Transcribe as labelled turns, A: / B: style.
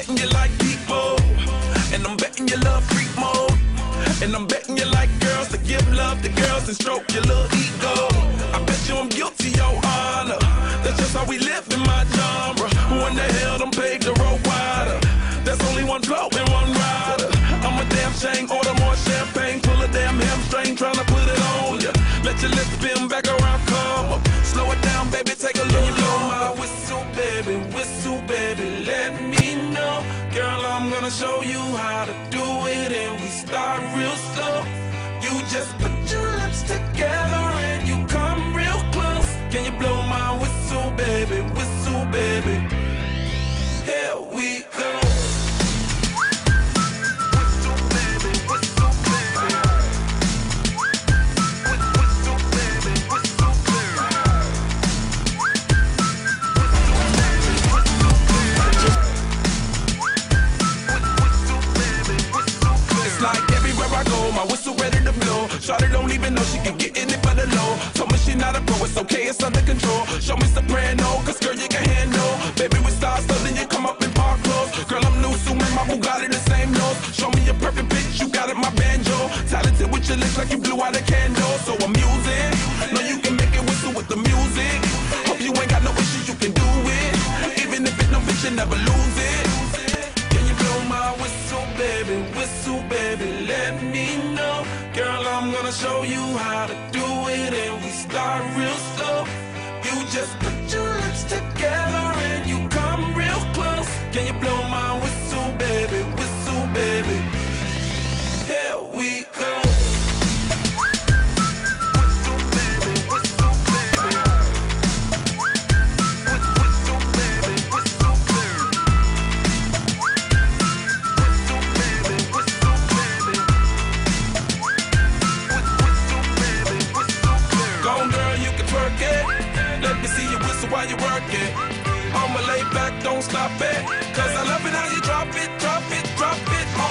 A: betting you like people, and I'm betting you love freak mode, and I'm betting you like girls to give love to girls and stroke your little ego. I bet you I'm guilty, your honor. That's just how we live in my genre. Who in the hell done paved the road wider? There's only one blow and one rider. I'm a damn shame, order more champagne, pull a damn hamstring, tryna put it on ya. Let your lips spin back around, come up. Slow it down, baby, take a look. You blow my whistle, baby, show you how to do it, don't even know she can get in it for the low. Told me she not a pro, it's okay, it's under control. Show me soprano, cause girl, you can handle. Baby, we start so then you come up in park clothes. Girl, I'm new, so man, my Bugatti the same nose. Show me your perfect pitch, you got it, my banjo. Talented with your lips like you blew out a candle. So I'm using, know you can make it whistle with the music. Hope you ain't got no issues, you can do it. Even if it's no bitch, you never lose it. Can you blow my whistle, baby? Whistle, baby, let me know. Girl, I'm gonna show you how to do it, and we start real slow. You just put your lips together while you work it. I'ma lay back, don't stop it. Cause I love it how you drop it, drop it, drop it.